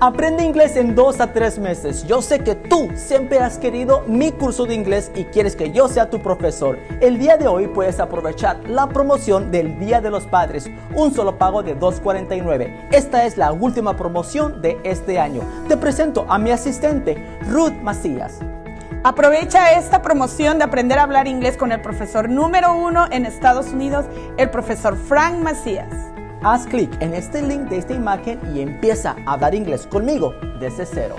Aprende inglés en dos a tres meses. Yo sé que tú siempre has querido mi curso de inglés y quieres que yo sea tu profesor. El día de hoy puedes aprovechar la promoción del Día de los Padres, un solo pago de 2.49. Esta es la última promoción de este año. Te presento a mi asistente, Ruth Macías. Aprovecha esta promoción de aprender a hablar inglés con el profesor número uno en Estados Unidos, el profesor Frank Macías. Haz clic en este link de esta imagen y empieza a hablar inglés conmigo desde cero.